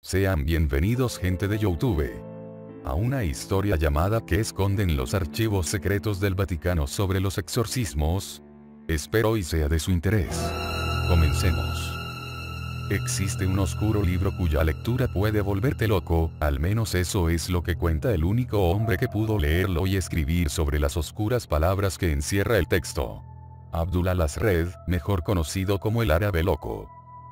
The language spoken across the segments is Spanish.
Sean bienvenidos gente de Youtube. A una historia llamada que esconden los archivos secretos del Vaticano sobre los exorcismos. Espero y sea de su interés. Comencemos. Existe un oscuro libro cuya lectura puede volverte loco, al menos eso es lo que cuenta el único hombre que pudo leerlo y escribir sobre las oscuras palabras que encierra el texto. Abdullah Lasred, mejor conocido como el árabe loco.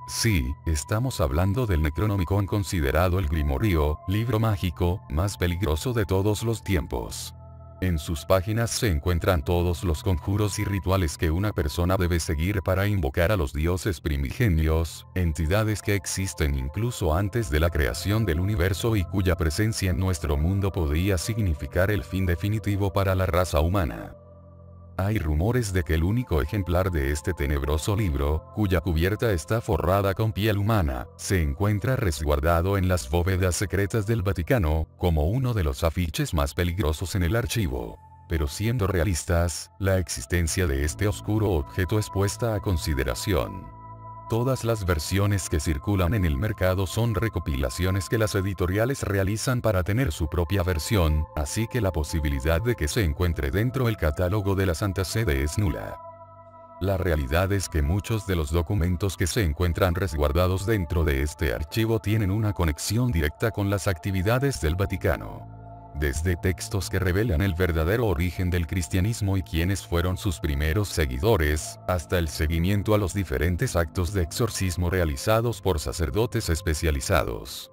Sí, estamos hablando del Necronomicon considerado el Grimorio, libro mágico, más peligroso de todos los tiempos. En sus páginas se encuentran todos los conjuros y rituales que una persona debe seguir para invocar a los dioses primigenios, entidades que existen incluso antes de la creación del universo y cuya presencia en nuestro mundo podría significar el fin definitivo para la raza humana. Hay rumores de que el único ejemplar de este tenebroso libro, cuya cubierta está forrada con piel humana, se encuentra resguardado en las bóvedas secretas del Vaticano, como uno de los afiches más peligrosos en el archivo. Pero siendo realistas, la existencia de este oscuro objeto es puesta a consideración. Todas las versiones que circulan en el mercado son recopilaciones que las editoriales realizan para tener su propia versión, así que la posibilidad de que se encuentre dentro del catálogo de la Santa Sede es nula. La realidad es que muchos de los documentos que se encuentran resguardados dentro de este archivo tienen una conexión directa con las actividades del Vaticano desde textos que revelan el verdadero origen del cristianismo y quiénes fueron sus primeros seguidores, hasta el seguimiento a los diferentes actos de exorcismo realizados por sacerdotes especializados.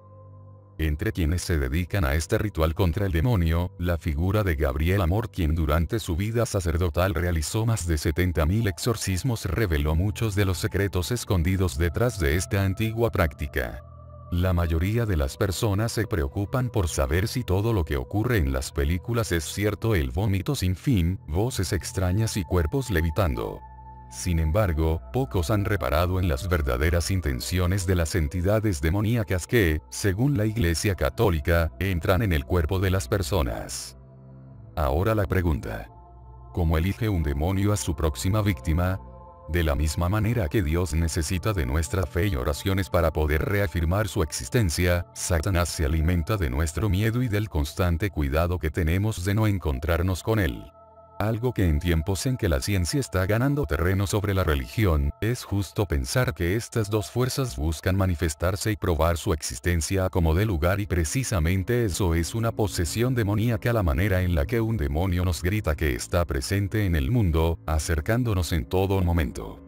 Entre quienes se dedican a este ritual contra el demonio, la figura de Gabriel Amor quien durante su vida sacerdotal realizó más de 70.000 exorcismos reveló muchos de los secretos escondidos detrás de esta antigua práctica. La mayoría de las personas se preocupan por saber si todo lo que ocurre en las películas es cierto el vómito sin fin, voces extrañas y cuerpos levitando. Sin embargo, pocos han reparado en las verdaderas intenciones de las entidades demoníacas que, según la Iglesia Católica, entran en el cuerpo de las personas. Ahora la pregunta. ¿Cómo elige un demonio a su próxima víctima? De la misma manera que Dios necesita de nuestra fe y oraciones para poder reafirmar su existencia, Satanás se alimenta de nuestro miedo y del constante cuidado que tenemos de no encontrarnos con él. Algo que en tiempos en que la ciencia está ganando terreno sobre la religión, es justo pensar que estas dos fuerzas buscan manifestarse y probar su existencia como de lugar y precisamente eso es una posesión demoníaca la manera en la que un demonio nos grita que está presente en el mundo, acercándonos en todo momento.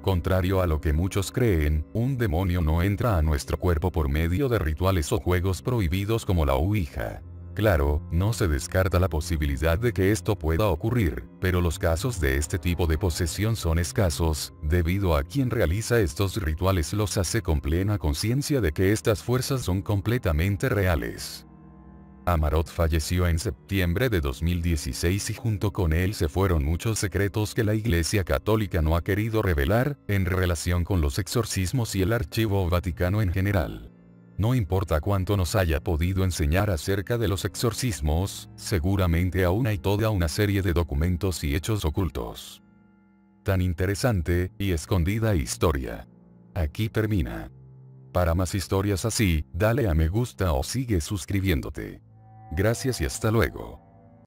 Contrario a lo que muchos creen, un demonio no entra a nuestro cuerpo por medio de rituales o juegos prohibidos como la Ouija. Claro, no se descarta la posibilidad de que esto pueda ocurrir, pero los casos de este tipo de posesión son escasos, debido a quien realiza estos rituales los hace con plena conciencia de que estas fuerzas son completamente reales. Amarot falleció en septiembre de 2016 y junto con él se fueron muchos secretos que la Iglesia Católica no ha querido revelar, en relación con los exorcismos y el archivo vaticano en general. No importa cuánto nos haya podido enseñar acerca de los exorcismos, seguramente aún hay toda una serie de documentos y hechos ocultos. Tan interesante y escondida historia. Aquí termina. Para más historias así, dale a me gusta o sigue suscribiéndote. Gracias y hasta luego.